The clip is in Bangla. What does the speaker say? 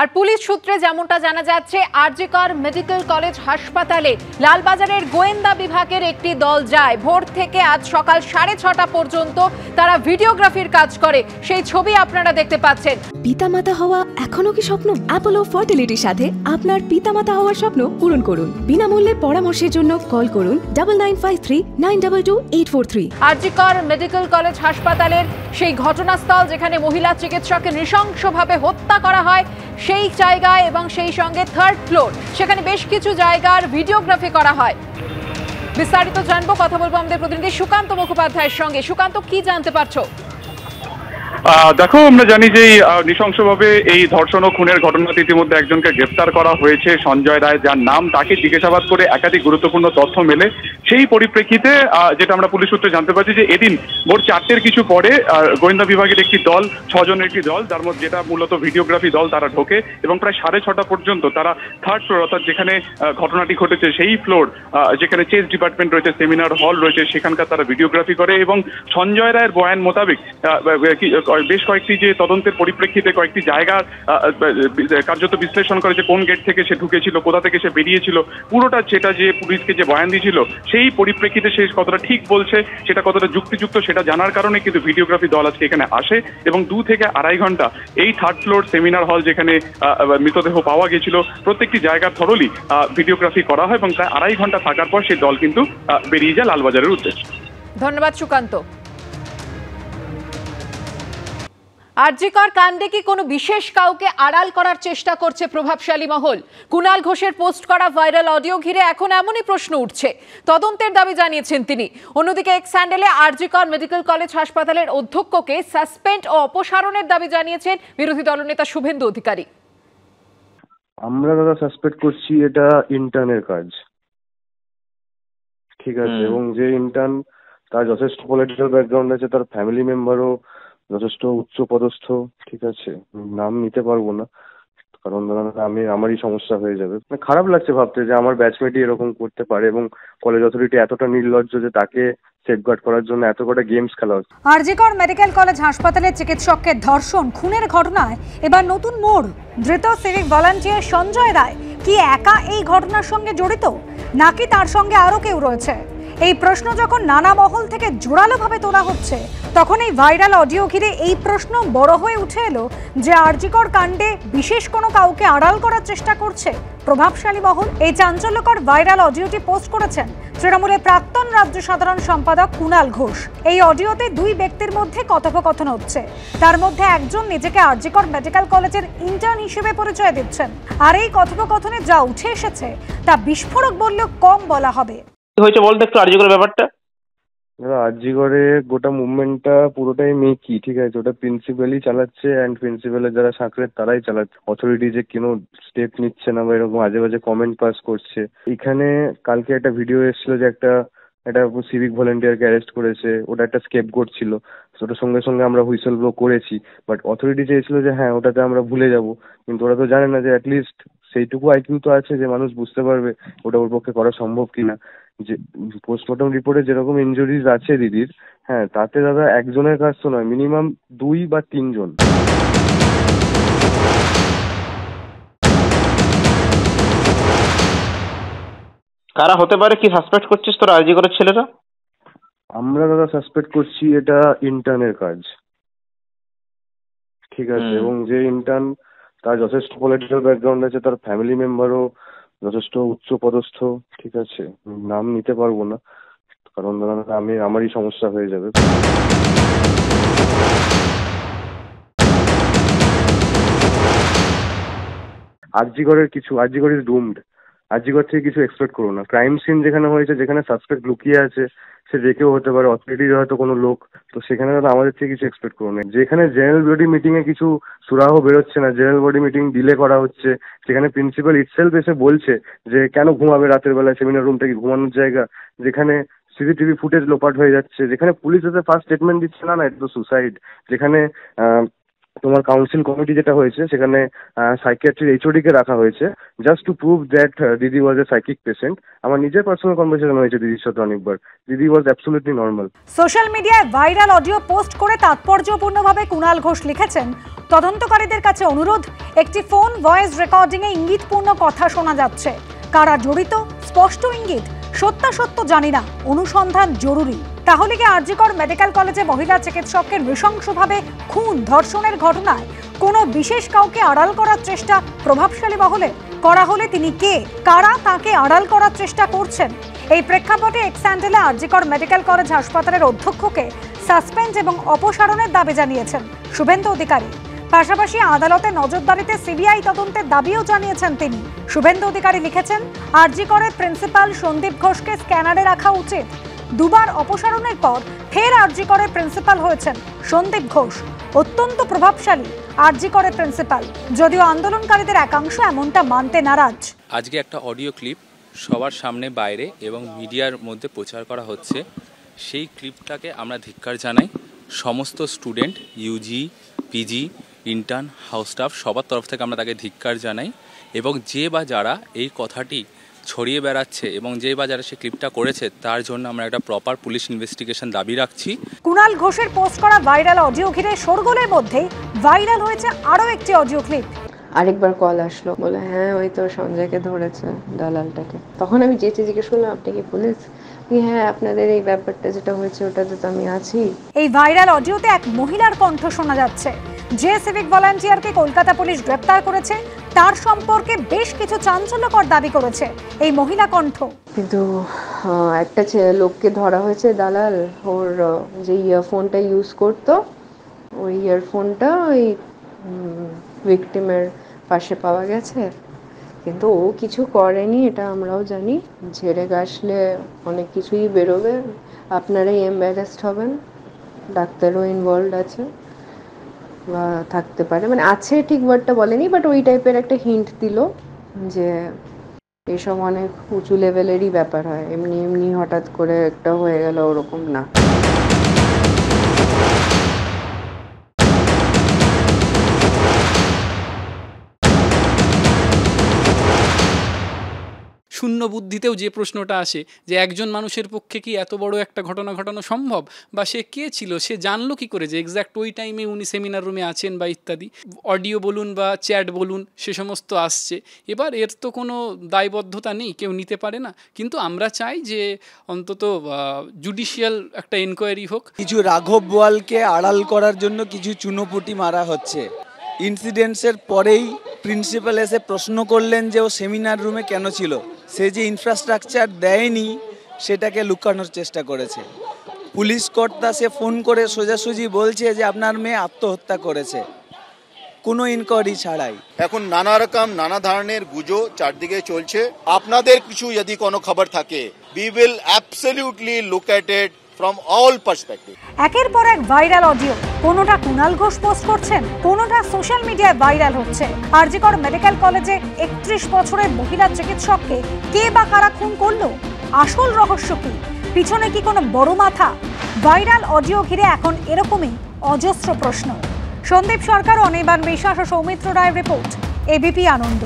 আর পুলিশ সূত্রে যেমনটা জানা যাচ্ছে আরজিকর মেডিকেল কলেজ হাসপাতালে লালবাজারের গোয়েন্দা বিভাগের একটি দল যায়। ভোর থেকে আজ সকাল সাড়ে ছটা পর্যন্ত তারা ভিডিওগ্রাফির কাজ করে। সেই ছবি আপনারা দেখতে পাচ্ছেন। পিতামাতা হওয়া এখনও কি স্বপ্ন? অ্যাপোলো ফার্টিলিটির সাথে আপনার পিতামাতা হওয়ার স্বপ্ন পূরণ করুন। বিনামূল্যে পরামর্শের জন্য কল করুন double nine five three nine double two eight four three RG Kar medical college হাসপাতালের সেই ঘটনাস্থল যেখানে মহিলা চিকিৎসককে নৃশংসভাবে হত্যা করা হয় সেই জায়গায় এবং সেই সঙ্গে থার্ড ফ্লোর সেখানে বেশ কিছু জায়গার ভিডিওগ্রাফি করা হয়। বিস্তারিত জানব, কথা বলব আমাদের প্রতিনিধি সুকান্ত মুখোপাধ্যায়ের সঙ্গে। সুকান্ত, কি জানতে পারছ? দেখো, আমরা জানি যে নৃশংসভাবে এই ধর্ষণ ও খুনের ঘটনাতে ইতিমধ্যে একজনকে গ্রেপ্তার করা হয়েছে সঞ্জয় রায়, যার নাম তাকে জিজ্ঞাসাবাদ করে একাধিক গুরুত্বপূর্ণ তথ্য মেলে। সেই পরিপ্রেক্ষিতে যেটা আমরা পুলিশ সূত্রে জানতে পারছি যে, এদিন ভোর চারটের কিছু পরে গোয়েন্দা বিভাগের একটি দল ছজনের একটি দল, যার মধ্যে যেটা মূলত ভিডিওগ্রাফি দল তারা ঢোকে এবং প্রায় সাড়ে ছটা পর্যন্ত তারা থার্ড ফ্লোর অর্থাৎ যেখানে ঘটনাটি ঘটেছে সেই ফ্লোর যেখানে চেস ডিপার্টমেন্ট রয়েছে সেমিনার হল রয়েছে, সেখানকার তারা ভিডিওগ্রাফি করে এবং সঞ্জয় রায়ের বয়ান মোতাবেক বেশ কয়েকটি যে তদন্তের পরিপ্রেক্ষিতে কয়েকটি জায়গার কার্যত বিশ্লেষণ করে যে কোন গেট থেকে সে ঢুকেছিল, কোথা থেকে সে বেরিয়েছিল, পুরোটা সেটা যে পুলিশকে যে বয়ান দিয়েছিল, সেই পরিপ্রেক্ষিতে সে কতটা ঠিক বলছে, সেটা কতটা যুক্তিযুক্ত সেটা জানার কারণে কিন্তু ভিডিওগ্রাফি দল আজকে এখানে আসে এবং দু থেকে আড়াই ঘণ্টা এই থার্ড ফ্লোর সেমিনার হল যেখানে মৃতদেহ পাওয়া গেছিল, প্রত্যেকটি জায়গার থরলি ভিডিওগ্রাফি করা হয় এবং প্রায় আড়াই ঘণ্টা থাকার পর সেই দল কিন্তু বেরিয়ে যায় লালবাজারের উদ্দেশ্যে। ধন্যবাদ সুকান্ত। আরজিকর কাণ্ডে কি কোনো বিশেষ কাউকে আড়াল করার চেষ্টা করছে প্রভাবশালী মহল? কুনাল ঘোষের পোস্ট করা ভাইরাল অডিও ঘিরে এখন এমনই প্রশ্ন উঠছে। তদন্তের দাবি জানিয়েছেন তিনি। অন্যদিকে এক স্যান্ডেলে আরজিকর মেডিকেল কলেজ হাসপাতালের অধ্যক্ষকে সাসপেন্ড ও অপসারণের দাবি জানিয়েছেন বিরোধী দলনেতা শুভেন্দু অধিকারী। আমরা দাদা সাসপেক্ট করছি এটা ইন্টার্নের কাজ। ঠিক আছে এবং যে ইন্টার্ন তার যথেষ্ট পলিটিক্যাল ব্যাকগ্রাউন্ড আছে তার ফ্যামিলি মেম্বারও যথেষ্ট উচ্চ পদস্থ ঠিক আছে? নাম নিতে পারব না। কারণ আমি, আমারই সমস্যা হয়ে যাবে। মানে খারাপ লাগছে ভাবতে যে আমার ব্যাচমেটই এরকম করতে পারে এবং কলেজ অথরিটি এতটা নির্লজ্জ যে তাকে সেফগার্ড করার জন্য এত কটা গেমস খেলা হচ্ছে। আরজিকর মেডিকেল কলেজ হাসপাতালে চিকিৎসককে ধর্ষণ, খুনের ঘটনায় এবার নতুন মোড়। ধৃত সিভিক ভলান্টিয়ার সঞ্জয় রায় কি একা এই ঘটনার সঙ্গে জড়িত? নাকি তার সঙ্গে আরও কেউ রয়েছে? এই প্রশ্ন যখন নানা মহল থেকে জোরালোভাবে তোলা হচ্ছে, তখন এই ভাইরাল অডিও ঘিরে এই প্রশ্ন বড় হয়ে উঠে এলো যে আরজিকর কাণ্ডে বিশেষ কোনো কাউকে আড়াল করার চেষ্টা করছে প্রভাবশালী মহল। এই চাঞ্চল্যকর ভাইরাল অডিওটি পোস্ট করেছেন তৃণমূলের প্রাক্তন রাজ্য সাধারণ সম্পাদক কুণাল ঘোষ। এই অডিওতে দুই ব্যক্তির মধ্যে কথোপকথন হচ্ছে। তার মধ্যে একজন নিজেকে আরজিকর মেডিকেল কলেজের ইন্টার্ন হিসেবে পরিচয় দিচ্ছেন। আর এই কথোপকথনে যা উঠে এসেছে, তা বিস্ফোরক বললেও কম বলা হবে। হয়েছে বলতো একটু আর্যকর ব্যাপারটা? দাদা আরজিগড়ে গোটা মুভমেন্টটা পুরোটাই মেকি, ঠিক আছে? ওটা প্রিন্সিপালই চালাচ্ছে অ্যান্ড প্রিন্সিপালের যারা সাঁকড়ে, তারাই চালাচ্ছে। অথরিটি যে কোনো স্টেপ নিচ্ছে না বা এরকম আজে বাজে কমেন্ট পাস করছে। এখানে কালকে একটা ভিডিও এসেছিল যে একটা একটা সিভিক ভলেন্টিয়ারকে অ্যারেস্ট করেছে। ওটা একটা স্কেপ ছিল। ওটার সঙ্গে সঙ্গে আমরা হুইসেল ব্লো করেছি। বাট অথরিটি চেয়েছিল যে হ্যাঁ ওটাতে আমরা ভুলে যাব। কিন্তু ওরা তো জানে না যে অ্যাটলিস্ট সেইটুকু আইকিউ তো আছে যে মানুষ বুঝতে পারবে ওটা ওর পক্ষে করা সম্ভব কিনা। যে পোস্টমর্টম রিপোর্টে যেরকম ইনজুরিজ আছে দিদির হ্যাঁ তাতে দাদা একজনের কাজ তো নয় মিনিমাম দুই বা তিনজন। কারা হতে পারে কি সাসপেক্ট করছিস তোর আর্যকরের ছেলেরা? আমরা দাদা সাসপেক্ট করছি এটা ইন্টার্নের কাজ। ঠিক আছে এবং যে ইন্টার্ন তার যথেষ্ট পলিটিক্যাল ব্যাকগ্রাউন্ড আছে তার ফ্যামিলি মেম্বারও যথেষ্ট উচ্চ পদস্থ ঠিক আছে? নাম নিতে পারব না, কারণ আমি, আমারই সমস্যা হয়ে যাবে। আরজিগড়ের কিছু আরজিগড় ইজ ডুমড আরজিগড় থেকে কিছু এক্সপেক্ট করো না। ক্রাইম সিন যেখানে হয়েছে, যেখানে সাসপেক্ট লুকিয়ে আছে, সে যে কেউ হতে পারে অথরিটির হয়তো কোনো লোক। তো সেখানে দাদা আমাদের থেকে কিছু এক্সপেক্ট করো না। যেখানে জেনারেল বডি মিটিংয়ে কিছু সুরাহ বেরোচ্ছে না জেনারেল বডি মিটিং ডিলে করা হচ্ছে, সেখানে প্রিন্সিপাল ইটসেলফ এসে বলছে যে, কেন ঘুমাবে রাতের বেলায় সেমিনার রুমটা কি ঘুমানোর জায়গা? যেখানে সিসিটিভি ফুটেজ লোপাট হয়ে যাচ্ছে, যেখানে পুলিশ এসে ফার্স্ট স্টেটমেন্ট দিচ্ছে, না না, এটা তো সুসাইড যেখানে তোমার কাউন্সিল কমিটি যেটা হয়েছে, সেখানে সাইকিয়াট্রির এইচওডি কে রাখা হয়েছে জাস্ট টু প্রুভ দ্যাট দিদি ওয়াজ এ সাইকিক পেশেন্ট আমার নিজের পার্সোনাল কনভারসেশন হয়েছে দিদির সাথে অনেকবার। দিদি ওয়াজ অ্যাবসোলিউটলি নর্মাল সোশ্যাল মিডিয়ায় ভাইরাল অডিও পোস্ট করে তাৎপর্যপূর্ণভাবে কুণাল ঘোষ লিখেছেন। তদন্তকারীদের কাছে অনুরোধ, একটি ফোন ভয়েস রেকর্ডিংয়ে ইঙ্গিতপূর্ণ কথা শোনা যাচ্ছে। কারা জড়িত? স্পষ্ট ইঙ্গিত সত্যাসত্য জানি না, অনুসন্ধান জরুরি। তাহলে কি আরজিকর মেডিকেল কলেজে মহিলা চিকিৎসককে নৃশংসভাবে খুন ধর্ষণের ঘটনায় কোনো বিশেষ কাউকে আড়াল করার চেষ্টা প্রভাবশালী মহলে? করা হলে তিনি কে? কারা তাকে আড়াল করার চেষ্টা করছেন? এই প্রেক্ষাপটে এক্স্যান্ডেলে আরজিকর মেডিকেল কলেজ হাসপাতালের অধ্যক্ষকে সাসপেন্ড এবং অপসারণের দাবি জানিয়েছেন শুভেন্দু অধিকারী। পাশাপাশি আদালতে নজরদারিতে সিবিআই তদন্তের দাবিও জানিয়েছেন তিনি। শুভেন্দু অধিকারী লিখেছেন, আরজি করে প্রিন্সিপাল সন্দীপ ঘোষকে স্ক্যানারে রাখা উচিত। দুবার অপসারণের পর ফের আরজি করে প্রিন্সিপাল হয়েছেন সন্দীপ ঘোষ। অত্যন্ত প্রভাবশালী আরজি করে প্রিন্সিপাল। যদিও আন্দোলনকারীদের একাংশ এমনটা মানতে নারাজ। আজকে একটা অডিও ক্লিপ সবার সামনে বাইরে এবং মিডিয়ার মধ্যে প্রচার করা হচ্ছে। সেই ক্লিপটাকে আমরা ধিক্কার জানাই। সমস্ত student, UG, PG intern house staff সবার তরফ থেকে আমরা তাকে ধিক্কার জানাই এবং যে বা যারা এই কথাটি ছড়িয়ে বেড়াচ্ছে এবং যে বা যারা সে ক্লিপটা করেছে তার জন্য আমরা একটা প্রপার পুলিশ ইনভেস্টিগেশন দাবি রাখছি। কুণাল ঘোষের পোস্ট করা ভাইরাল অডিও ঘিরে শোরগোলের মধ্যেই ভাইরাল হয়েছে আরও একটি অডিও ক্লিপ আরেকবার কল আসলো বলে হ্যাঁ ওই তো সঞ্জয়কে ধরেছে দালালটাকে। তখন আমি যেচে জিজ্ঞেস করলাম আপনি কি পুলিশ হ্যাঁ আপনাদের এই ব্যাপারটা যেটা হয়েছে ওটাতে তো আমি আছি। এই ভাইরাল অডিওতে এক মহিলার কণ্ঠ শোনা যাচ্ছে। যে সিভিক ভলান্টিয়ারকে কলকাতা পুলিশ গ্রেপ্তার করেছে তার সম্পর্কে বেশ কিছু চাঞ্চল্যকর দাবি করেছে এই মহিলা কণ্ঠ। কিন্তু একটা লোককে ধরা হয়েছে দালাল। ওর যে ইয়ারফোনটা ইউজ করতো ওই ইয়ারফোনটা ওই ভিকটিমের পাশে পাওয়া গেছে। কিন্তু ও কিছু করেনি, এটা আমরাও জানি। ঝেড়ে গাছলে অনেক কিছুই বেরোবে। আপনারাই এম্বারেসড হবেন। ডাক্তারও ইনভলভ আছে। বা থাকতে পারে। মানে আছে, ঠিক ওয়ার্ডটা বলেনি বাট ওই টাইপের একটা হিন্ট দিল যে এসব অনেক উঁচু লেভেলেরই ব্যাপার হয়। এমনি এমনি হঠাৎ করে একটা হয়ে গেল, ওরকম না। শূন্য বুদ্ধিতেও যে প্রশ্নটা আসে যে একজন মানুষের পক্ষে কি এত বড় একটা ঘটনা ঘটানো সম্ভব? বা সে কে ছিল? সে জানলো কি করে যে এক্স্যাক্ট ওই টাইমে উনি সেমিনার রুমে আছেন বা ইত্যাদি। অডিও বলুন বা চ্যাট বলুন, সে সমস্ত আসছে। এবার এর তো কোনো দায়বদ্ধতা নেই, কেউ নিতে পারে না। কিন্তু আমরা চাই যে অন্তত জুডিশিয়াল একটা এনকোয়ারি হোক। কিছু রাঘব বোয়ালকে আড়াল করার জন্য কিছু চুনোপুটি মারা হচ্ছে। ইনসিডেন্টসের পরেই প্রিন্সিপাল এসে প্রশ্ন করলেন যে ও সেমিনার রুমে কেন ছিল? সে যে ইনফ্রাস্ট্রাকচার দেয়নি, সেটাকে লুকানোর চেষ্টা করেছে। পুলিশ কর্তা সে ফোন করে সোজাসুজি বলছে যে আপনার মেয়ে আত্মহত্যা করেছে। কোনো ইনকোয়ারি ছাড়াই। এখন নানা রকম নানা ধরনের গুজো চারদিকে চলছে। আপনাদের কিছু যদি কোনো খবর থাকে we will absolutely look from all perspective একের পর এক ভাইরাল অডিও কোনোটা কুণাল ঘোষ পোস্ট করছেন, কোনোটা সোশ্যাল মিডিয়ায় ভাইরাল হচ্ছে। আরজিকর মেডিকেল কলেজে একত্রিশ বছরের মহিলা চিকিৎসককে কে বা কারা খুন করল? আসল রহস্য কি? পিছনে কি কোনো বড় মাথা? ভাইরাল অডিও ঘিরে এখন এরকমই অজস্র প্রশ্ন। সন্দীপ সরকার অনির্বাণ বিশ্বাস ও সৌমিত্র রায়ের রিপোর্ট এবিপি আনন্দ।